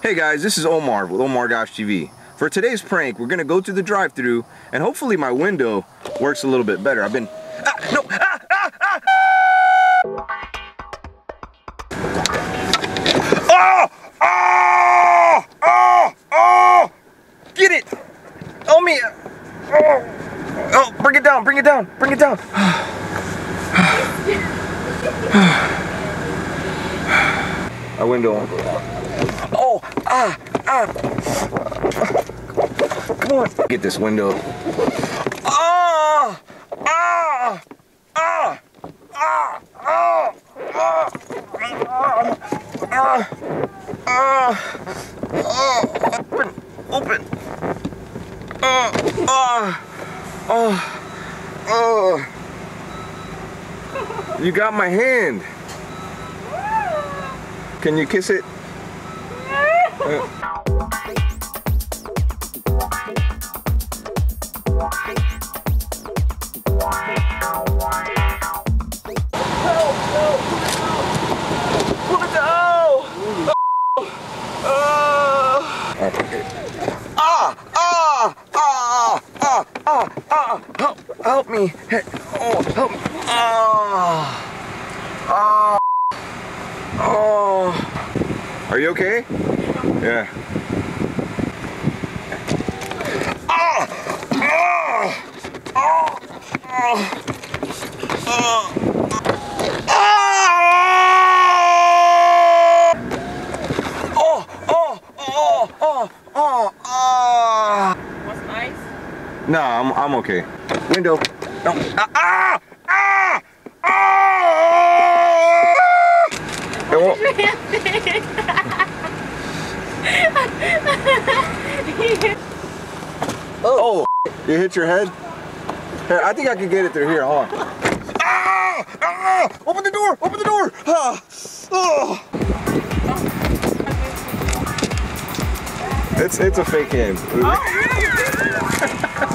Hey guys, this is Omar with Omar Gosh TV. For today's prank, we're gonna go through the drive-through and hopefully my window works a little bit better. I've been, ah, no, ah, ah, ah! Oh! Oh! Oh! Oh! Get it! Oh me! Oh! Oh, bring it down, bring it down, bring it down. Window won't go down. Oh, ah, ah. Come on. Get this window. Ah, ah, ah, ah, ah, ah, ah, ah, ah, open, open. Ah, ah, ah, ah. You got my hand. Can you kiss it? uh. help, help me. Oh, help me. Oh. Ah. Are you okay? Yeah. Ah! Ah! Ah! Ah! Ah! Ah! Oh! Oh! Oh! Oh! Oh! Ah! What's nice? No, I'm I'm okay. Window. No. Ah! Ah! ah! It won't- Oh, you hit your head? Here, I think I can get it through here. Hold on. Ah! Ah! Open the door! Open the door! Ah! Oh! It's it's a fake hand. oh, really?